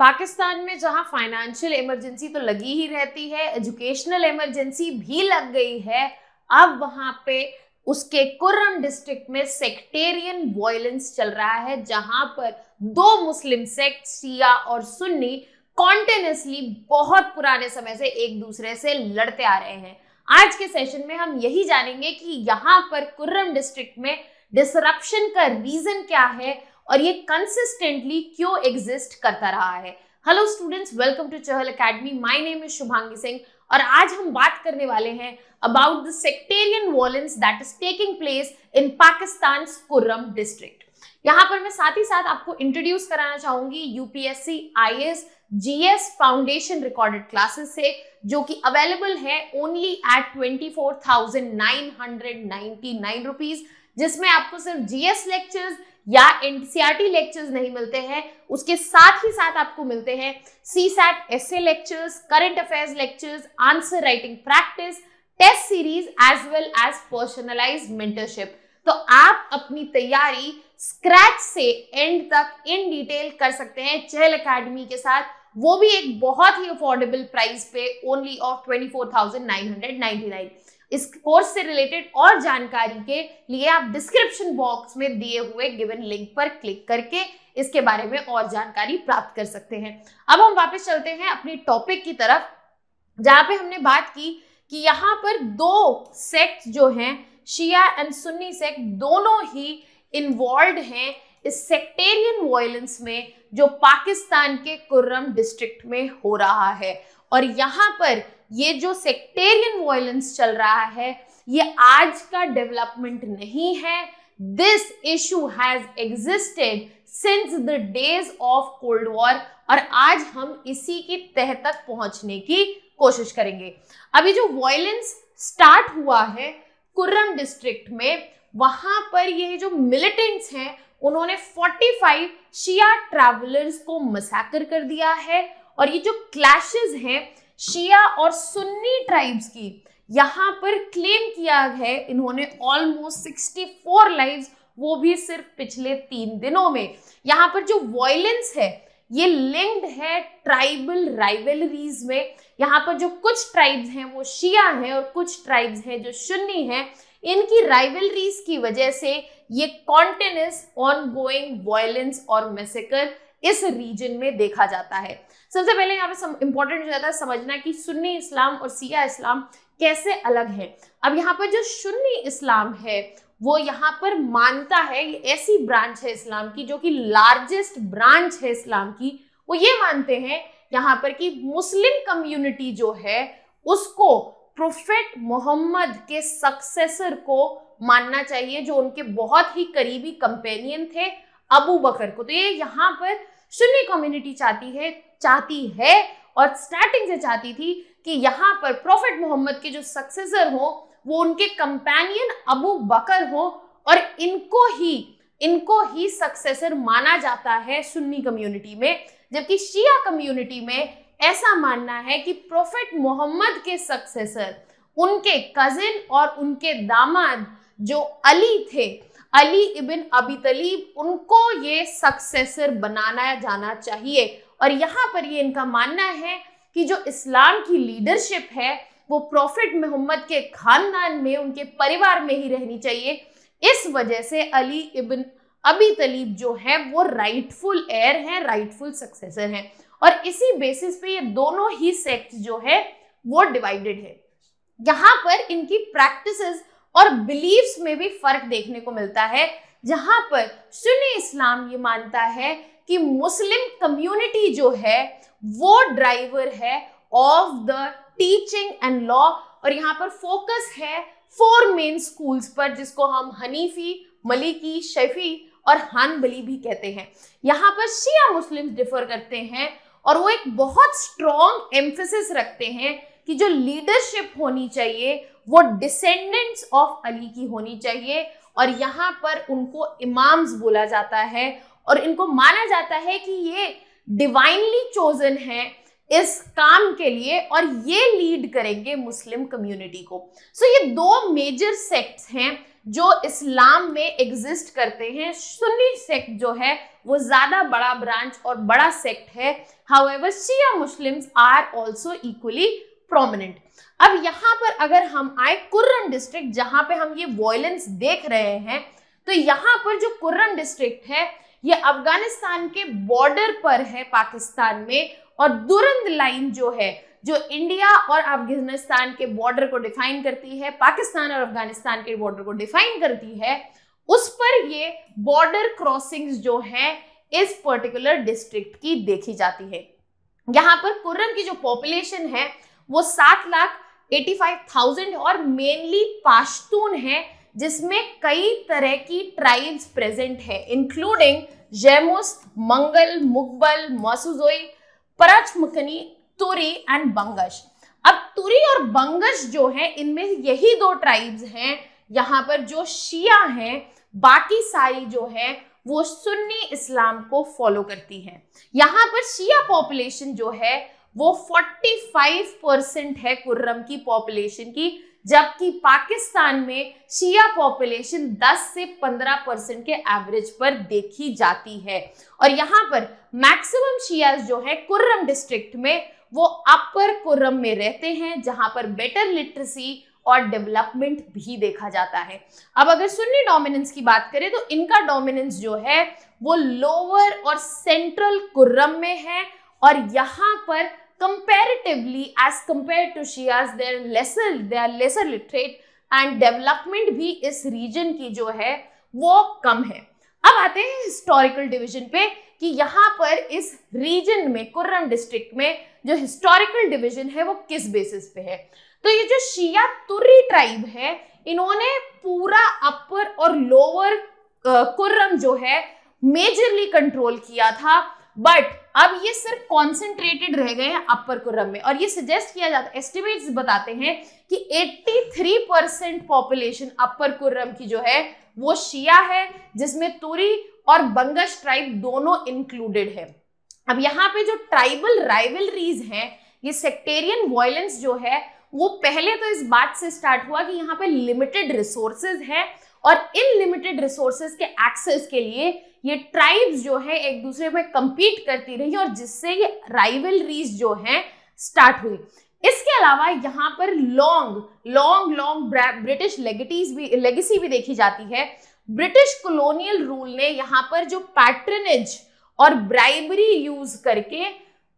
पाकिस्तान में जहाँ financial emergency तो लगी ही रहती है एजुकेशनल इमरजेंसी भी लग गई है, अब वहाँ पे उसके कुर्रम डिस्ट्रिक्ट में सेक्टेरियन वॉयलेंस चल रहा है, जहाँ पर दो मुस्लिम सेक्ट शिया और सुन्नी कॉन्टिन्यूसली बहुत पुराने समय से एक दूसरे से लड़ते आ रहे हैं। आज के सेशन में हम यही जानेंगे कि यहाँ पर कुर्रम डिस्ट्रिक्ट में डिसरप्शन का रीजन क्या है और ये कंसिस्टेंटली क्यों एग्जिस्ट करता रहा है? Hello students welcome to Chahal academy my name is Shubhangi Singh और आज हम बात करने वाले हैं about the sectarian violence that is taking place in Pakistan Kurram district यहाँ पर मैं साथ ही साथ आपको इंट्रोड्यूस कराना चाहूँगी UPSC IAS GS foundation recorded classes से, जो कि अवेलेबल है only at twenty four thousand nine hundred ninety nine rupees जिसमें आपको सिर्फ़ जीएस लेक्चर्स या एनसीआरटी लेक्चर्स नहीं मिलते हैं, उसके साथ ही साथ आपको मिलते हैं C SAT S lectures current affairs lectures answer writing practice test series as well as personalise mentorship तो आप अपनी तैयारी स्क्रैच से एंड तक इन डिटेल कर सकते हैं चहल अकेडमी के साथ। वो भी एक बहुत ही अफोर्डेबल प्राइस पे only of twenty four thousand nine hundred ninety nine इस कोर्स से रिलेटेड और जानकारी के लिए आप डिस्क्रिप्शन बॉक्स में दिए हुए गिवन लिंक पर क्लिक करके इसके बारे में और जानकारी प्राप्त कर सकते हैं। अब हम वापस चलते हैं अपनी टॉपिक की तरफ़, जहाँ पे हमने बात की कि यहाँ पर दो सेक्ट जो हैं, शिया एंड सुन्नी सेक्ट दोनों ही इन्वॉल्व हैं इस सेक्टेरियन वायलेंस में जो पाकिस्तान के कुर्रम डिस्ट्रिक्ट में हो रहा है। और यहाँ पर ये जो सेक्टेरियन वायलेंस चल रहा है, ये आज का डेवलपमेंट नहीं है। This issue has existed since the days of cold war और आज हम इसी की तह तक पहुँचने की कोशिश करेंगे। अभी जो वायलेंस स्टार्ट हुआ है कुर्रम डिस्ट्रिक्ट में, वहाँ पर ये जो मिलिटेंट्स हैं, उन्होंने 45 शिया ट्रैवलर्स को मसाकर कर दिया है और ये जो क्लैशेस हैं शिया और सुन्नी ट्राइब्स की। यहाँ पर क्लेम किया है इन्होंने ऑलमोस्ट 64 लाइव्स वो भी सिर्फ़ पिछले तीन दिनों में। यहाँ पर जो वॉयलेंस है, ये लिंक्ड है ट्राइबल राइवलरीज में। यहाँ पर जो कुछ ट्राइब्स हैं, वो शिया हैं और कुछ ट्राइब्स हैं जो सुन्नी हैं। इनकी राइवलरीज की वजह से ये कॉन्टिन्यूस ऑन गोइंग वायलेंस और मेसेकर इस रीजन में देखा जाता है। सबसे पहले यहाँ पे इंपॉर्टेंट हो जाता है समझना कि सुन्नी इस्लाम और सिया इस्लाम कैसे अलग है। अब यहाँ पर जो सुन्नी इस्लाम है, वो यहाँ पर मानता है, ये ऐसी ब्रांच है इस्लाम की, जो कि लार्जेस्ट ब्रांच है इस्लाम की, वो ये मानते हैं यहाँ पर कि मुस्लिम कम्युनिटी जो है, उसको प्रोफेट मोहम्मद के सक्सेसर को मानना चाहिए, जो उनके बहुत ही करीबी कंपेनियन थे, अबू बकर को। तो ये यहाँ पर सुन्नी कम्युनिटी चाहती है चाहती है और स्टार्टिंग से चाहती थी कि यहाँ पर प्रोफेट मोहम्मद के जो सक्सेसर हो, वो उनके कंपेनियन अबू बकर हो और इनको ही इनको ही सक्सेसर माना जाता है सुन्नी कम्युनिटी में। जबकि शिया कम्युनिटी में ऐसा मानना है कि प्रोफेट मोहम्मद के सक्सेसर उनके कजिन और उनके दामाद जो अली थे अली इबिन अबी तलीब, उनको ये सक्सेसर बनाना जाना चाहिए। और यहाँ पर ये इनका मानना है कि जो इस्लाम की लीडरशिप है, वो प्रॉफिट मोहम्मद के खानदान में, उनके परिवार में ही रहनी चाहिए। इस वजह से अली इबिन अबी तलीब जो है, वो राइटफुल एयर है राइटफुल सक्सेसर हैं। और इसी बेसिस पे ये दोनों ही सेक्ट जो है, वो डिवाइडेड है। यहाँ पर इनकी प्रैक्टिसेस और बिलीव्स में भी फ़र्क देखने को मिलता है, जहाँ पर सुन्नी इस्लाम ये मानता है कि मुस्लिम कम्युनिटी जो है, वो ड्राइवर है of the teaching and law और यहाँ पर फोकस है फोर मेन स्कूल्स पर, जिसको हम हनीफी, मलिकी, शफी और हानबली भी कहते हैं। यहाँ पर शिया मुस्लिम डिफर करते हैं और वो एक बहुत स्ट्रॉन्ग एम्फोसिस रखते हैं कि जो लीडरशिप होनी चाहिए वो डिसेंडेंट्स ऑफ़ अली की होनी चाहिए और यहाँ पर उनको इमाम्स बोला जाता है और इनको माना जाता है कि ये डिवाइनली चोजन है इस काम के लिए और ये लीड करेंगे मुस्लिम कम्युनिटी को। सो so, ये दो मेजर सेक्ट्स हैं जो इस्लाम में एग्जिस्ट करते हैं। सुन्नी सेक्ट जो है वो ज़्यादा बड़ा ब्रांच और बड़ा सेक्ट है। However Shia Muslims are also equally prominent अब यहाँ पर अगर हम आए कुर्रम डिस्ट्रिक्ट जहाँ पे हम ये वॉयलेंस देख रहे हैं तो यहाँ पर जो कुर्रम डिस्ट्रिक्ट है, ये अफ़गानिस्तान के बॉर्डर पर है पाकिस्तान में, और दुरंद लाइन जो है, जो इंडिया और अफ़गानिस्तान के बॉर्डर को डिफाइन करती है, पाकिस्तान और अफ़गानिस्तान के बॉर्डर को डिफाइन करती है, उस पर ये बॉर्डर क्रॉसिंग्स जो है, इस पर्टिकुलर डिस्ट्रिक्ट की देखी जाती है। यहाँ पर कुर्रम की जो पॉपुलेशन है, वो सात लाख एटी फाइव थाउज़ेंड और मेनली पाश्तून है, जिसमें कई तरह की ट्राइब्स प्रेजेंट है इंक्लूडिंग जैमुस्त मंगल मुकबल मसूजोई परचमकनी तुरी एंड बंगश अब तुरी और बंगश जो है, इनमें यही दो ट्राइब्स हैं, यहाँ पर जो शिया हैं, बाकी सारी जो है, वो सुन्नी इस्लाम को फॉलो करती है। यहाँ पर शिया पॉपुलेशन जो है वो 45 परसेंट है कुर्रम की पॉपुलेशन की, जबकि पाकिस्तान में शिया पॉपुलेशन 10 से 15 परसेंट के एवरेज पर देखी जाती है। और यहाँ पर मैक्सिमम शियाज जो है कुर्रम डिस्ट्रिक्ट में, वो अपर कुर्रम में रहते हैं, जहाँ पर बेटर लिटरेसी और डेवलपमेंट भी देखा जाता है। अब अगर सुन्नी डोमिनेंस की बात करें तो इनका डोमिनेंस जो है, वो लोअर और सेंट्रल कुर्रम में है, और यहाँ पर comparatively as compared to Shias they are lesser they are lesser literate and development भी इस रीजन की जो है, वो कम है। अब आते हैं हिस्टोरिकल डिवीज़न पे कि यहाँ पर इस रीजन में, कुर्रम डिस्ट्रिक्ट में जो हिस्टोरिकल डिवीज़न है, वो किस बेसिस पे है? तो ये जो शिया तुर्री ट्राइब है, इन्होंने पूरा अपर और लोअर कुर्रम जो है मेजरली कंट्रोल किया था बट अब ये सिर्फ़ कॉन्सेंट्रेटेड रह गए हैं अपर कुर्रम में। और ये सजेस्ट किया जाता है एस्टिमेट्स बताते हैं कि 83 परसेंट पॉपुलेशन अपर कुर्रम की जो है, वो शिया है, जिसमें तुरी और बंगश ट्राइब दोनों इंक्लूडेड है। अब यहाँ पे जो ट्राइबल राइवलरीज हैं, ये सेक्टेरियन वायलेंस जो है, वो पहले तो इस बात से स्टार्ट हुआ कि यहाँ पे लिमिटेड रिसोर्सेज हैं और इन लिमिटेड रिसोर्सेज के एक्सेस के लिए ये ट्राइब्स जो है एक दूसरे में compete करती रही और जिससे ये राइवलरीज जो है स्टार्ट हुई। इसके अलावा यहाँ पर long long long British legacies भी लेगेसी भी देखी जाती है। ब्रिटिश कॉलोनियल रूल ने यहाँ पर जो पैटर्नेज और ब्राइबरी यूज़ करके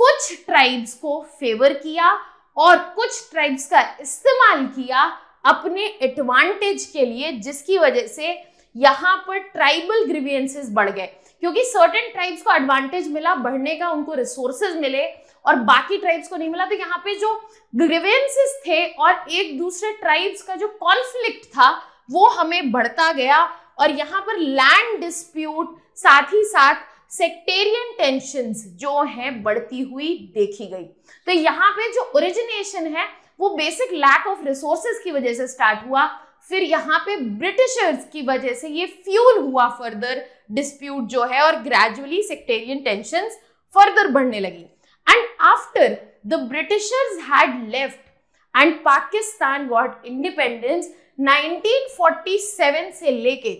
कुछ ट्राइब्स को फेवर किया और कुछ ट्राइब्स का इस्तेमाल किया अपने एडवांटेज के लिए, जिसकी वजह से यहाँ पर ट्राइबल ग्रीवियंसेस बढ़ गए। क्योंकि सर्टेन ट्राइब्स को एडवांटेज मिला, बढ़ने का उनको रिसोर्सेज मिले, और बाकी ट्राइब्स को नहीं मिला। तो यहाँ पे जो ग्रीवियंसेस थे और एक दूसरे ट्राइब्स का जो कॉन्फ्लिक्ट था, वो हमें बढ़ता गया। और यहाँ पर लैंड डिस्प्यूट साथ ही साथ सेक्टेरियन टेंशन जो हैं, बढ़ती हुई देखी गई। तो यहाँ पे जो ओरिजिनेशन है वो बेसिक लैक ऑफ़ रिसोर्सेज की वजह से स्टार्ट हुआ। फिर यहाँ पे ब्रिटिशर्स की वजह से ये फ्यूल हुआ फर्दर डिस्प्यूट जो है और ग्रेजुअली सेक्टेरियन टेंशन फर्दर बढ़ने लगी। And after the Britishers had left and Pakistan got independence 1947 से लेके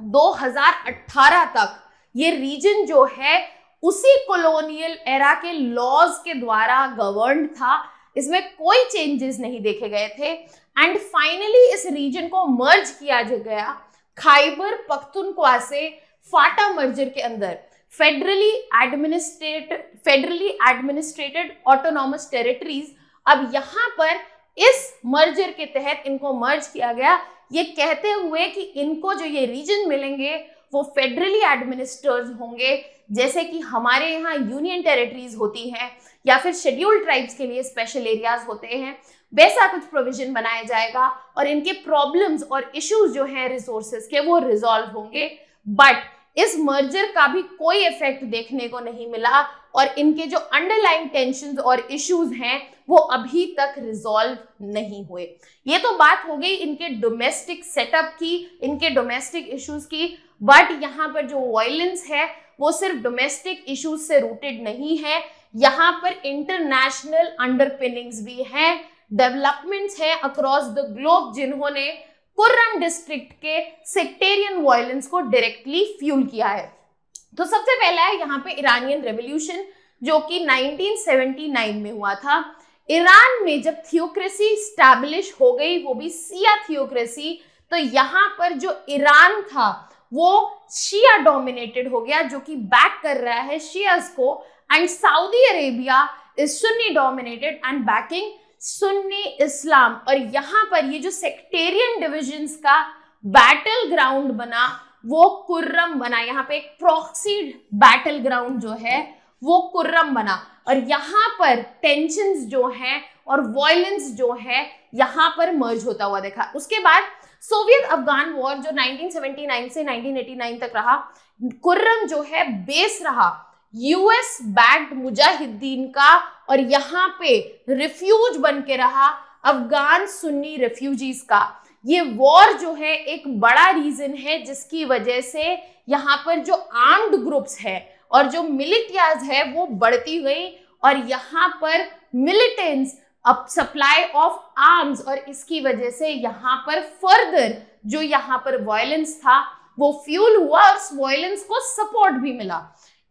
2018 तक ये रीजन जो है, उसी कॉलोनियल एरा के लॉज के द्वारा गवर्न था। इसमें कोई चेंजेस नहीं देखे गए थे। एंड फाइनली इस रीजन को मर्ज किया गया खाइबर पख्तुनख्वा से फाटा मर्जर के अंदर federally administered federally administered autonomous territories अब यहाँ पर इस मर्जर के तहत इनको मर्ज किया गया। ये कहते हुए कि इनको जो ये रीजन मिलेंगे, वो फेडरली एडमिनिस्टर्ड होंगे। जैसे कि हमारे यहाँ यूनियन टेरिटरीज होती हैं या फिर शेड्यूल्ड ट्राइब्स के लिए स्पेशल एरियाज़ होते हैं, वैसा कुछ प्रोविज़न बनाया जाएगा और इनके प्रॉब्लम्स और इश्यूज़ जो हैं रिसोर्सेज के, वो रिजॉल्व होंगे। बट इस मर्जर का भी कोई इफ़ेक्ट देखने को नहीं मिला और इनके जो अंडरलाइन टेंशन और इश्यूज़ हैं, वो अभी तक रिजॉल्व नहीं हुए। ये तो बात हो गई इनके डोमेस्टिक सेटअप की, इनके डोमेस्टिक इश्यूज़ की। बट यहाँ पर जो वायलेंस है वो सिर्फ़ डोमेस्टिक इश्यूज़ से रूटेड नहीं है। यहाँ पर इंटरनेशनल अंडरपिनिंग्स भी हैं डेवलपमेंट्स हैं अक्रॉस द ग्लोब जिन्होंने कुर्रम डिस्ट्रिक्ट के सेक्टेरियन वायलेंस को डायरेक्टली फ्यूल किया है। तो सबसे पहला है यहाँ पे ईरानियन रेवोल्यूशन जो कि 1979 में हुआ था। ईरान में जब थियोक्रेसी स्टैब्लिश हो गई, वो भी सिया थियोक्रेसी तो यहाँ पर जो ईरान था वो शिया डोमिनेटेड हो गया, जो कि बैक कर रहा है शियाज को and Saudi Arabia is Sunni dominated and backing Sunni Islam और यहाँ पर ये जो सेक्टेरियन डिविजन्स का बैटल ग्राउंड बना, वो कुर्रम बना। यहाँ पे एक प्रॉक्सी बैटल ग्राउंड जो है, वो कुर्रम बना। और यहाँ पर टेंशन जो है और वॉयलेंस जो है, यहाँ पर मर्ज होता हुआ देखा। उसके बाद सोवियत अफगान वॉर जो 1979 से 1989 तक रहा, कुर्रम जो है बेस रहा। यूएस बैक्ड मुजाहिदीन का और यहाँ पे रिफ्यूज बन के रहा अफगान सुन्नी रिफ्यूजीज का। ये वॉर जो है एक बड़ा रीजन है जिसकी वजह से यहाँ पर जो आर्म्ड ग्रुप्स है और जो मिलिटियाज है वो बढ़ती गई और यहाँ पर मिलिटेंट्स अब सप्लाई ऑफ़ आर्म्स और इसकी वजह से यहाँ पर फर्दर जो यहाँ पर वायलेंस था, वो फ्यूल हुआ और वायलेंस को सपोर्ट भी मिला।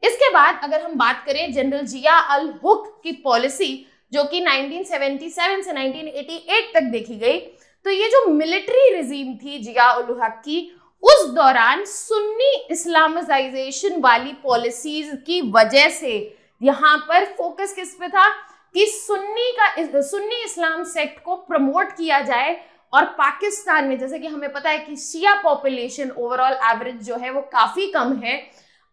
इसके बाद अगर हम बात करें जनरल जिया अल हुक की पॉलिसी जो कि 1977 से 1988 तक देखी गई तो ये जो मिलिट्री रिजीम थी जिया उल हक की, उस दौरान सुन्नी इस्लामाइजेशन वाली पॉलिसीज़ की वजह से यहाँ पर फोकस किस पे था? कि सुन्नी का सुन्नी इस्लाम सेक्ट को प्रमोट किया जाए और पाकिस्तान में, जैसे कि हमें पता है कि शिया पॉपुलेशन ओवरऑल एवरेज जो है वो काफ़ी कम है।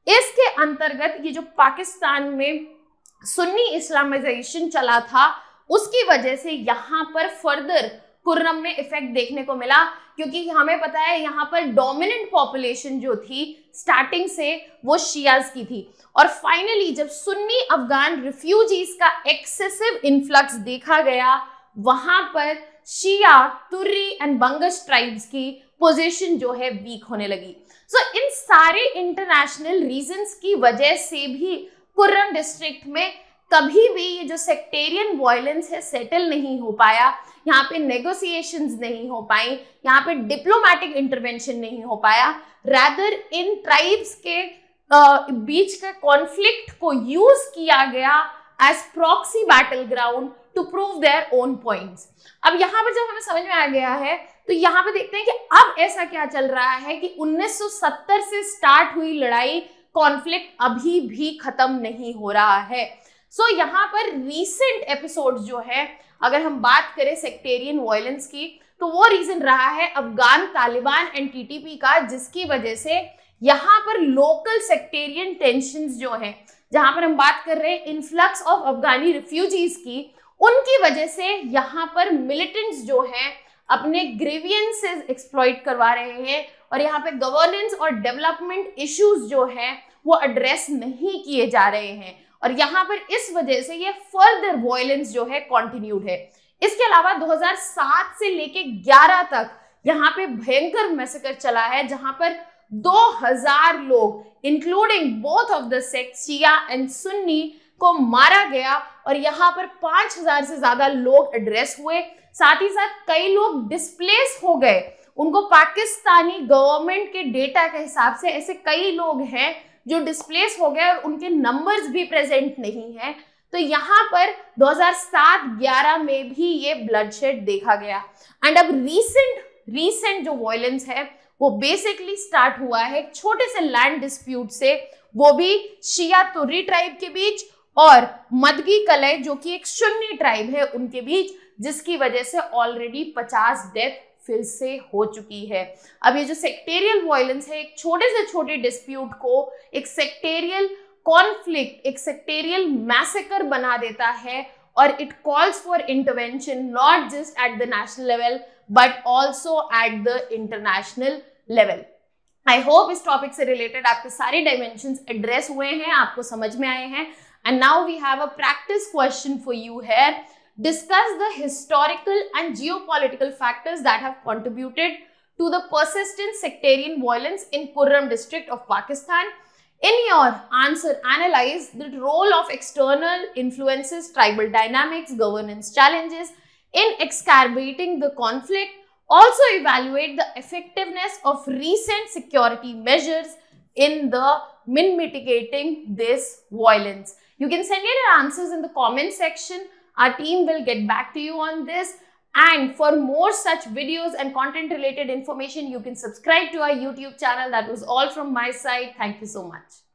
इसके अंतर्गत ये जो पाकिस्तान में सुन्नी इस्लामाइजेशन चला था, उसकी वजह से यहाँ पर फर्दर कुर्रम में इफ़ेक्ट देखने को मिला क्योंकि हमें पता है यहाँ पर डोमिनेंट पॉपुलेशन जो थी स्टार्टिंग से वो शियाज की थी। और फाइनली जब सुन्नी अफगान रिफ्यूजीज का एक्सेसिव इन्फ्लक्स देखा गया वहाँ पर Shia Turi and Bangash tribes की पोजीशन जो है वीक होने लगी। सो so, इन सारे इंटरनेशनल रीजंस की वजह से भी कुर्रम डिस्ट्रिक्ट में कभी भी ये जो सेक्टेरियन वायलेंस है सेटल नहीं हो पाया। यहाँ पे नेगोशिएशंस नहीं हो पाई, यहाँ पे डिप्लोमेटिक इंटरवेंशन नहीं हो पाया। रैदर इन ट्राइब्स के बीच के कॉन्फ्लिक्ट को यूज़ किया गया as proxy battle ground to prove their own points अब यहाँ पर जब हमें समझ में आ गया है तो यहाँ पे देखते हैं कि अब ऐसा क्या चल रहा है कि 1970 से स्टार्ट हुई लड़ाई कॉन्फ्लिक्ट अभी भी खत्म नहीं हो रहा है। सो so, यहाँ पर रीसेंट एपिसोड जो है अगर हम बात करें सेक्टेरियन वायलेंस की तो वो रीजन रहा है अफगान तालिबान एंड टीटीपी का जिसकी वजह से यहाँ पर लोकल सेक्टेरियन टेंशन जो है जहाँ पर हम बात कर रहे हैं इन्फ्लक्स ऑफ़ अफगानी रिफ्यूजीज की उनकी वजह से यहाँ पर मिलिटेंट्स जो हैं अपने ग्रेवियंसेस एक्सप्लॉइट करवा रहे हैं और यहाँ पे गवर्नेंस और डेवलपमेंट इश्यूज़ जो हैं वो एड्रेस नहीं किए जा रहे हैं। और यहाँ पर इस वजह से ये फर्दर वॉयलेंस जो है कॉन्टिन्यूड है। इसके अलावा 2007 से लेके 11 तक यहाँ पे भयंकर मैसेकर चला है, जहाँ पर 2000 लोग including both of the sect Shia and Sunni को मारा गया और यहाँ पर 5000 से ज़्यादा लोग एड्रेस हुए। साथ ही साथ कई लोग डिस्प्लेस हो गए। उनको पाकिस्तानी गवर्नमेंट के डेटा के हिसाब से ऐसे कई लोग हैं जो डिस्प्लेस हो गए और उनके नंबर्स भी प्रेजेंट नहीं है तो यहाँ पर 2007-11 में भी ये ब्लडशेड देखा गया। एंड अब रीसेंट रीसेंट जो वॉयलेंस है, वो बेसिकली स्टार्ट हुआ है छोटे से लैंड डिस्प्यूट से। वो भी शिया तुर्री ट्राइब के बीच और मदगी कलय जो कि एक शून्य ट्राइब है, उनके बीच, जिसकी वजह से ऑलरेडी 50 डेथ फिर से हो चुकी है। अब ये जो सेक्टेरियल वायलेंस है, एक छोटे से छोटे डिस्प्यूट को एक सेक्टेरियल कॉन्फ्लिक्ट एक सेक्टेरियल मैसेकर बना देता है और it calls for intervention not just at the national level but also at the international level I hope इस टॉपिक से रिलेटेड आपके सारे डायमेंशन एड्रेस हुए हैं, आपको समझ में आए हैं। And now we have a practice question for you है discuss the historical and geopolitical factors that have contributed to the persistent sectarian violence in Kurram district of Pakistan. In your answer, analyze the role of external influences, tribal dynamics, governance challenges in exacerbating the conflict. Also evaluate the effectiveness of recent security measures in the min mitigating this violence. You can send your answers in the comment section. Our team will get back to you on this. And for more such videos and content related information, you can subscribe to our YouTube channel. That was all from my side. Thank you so much.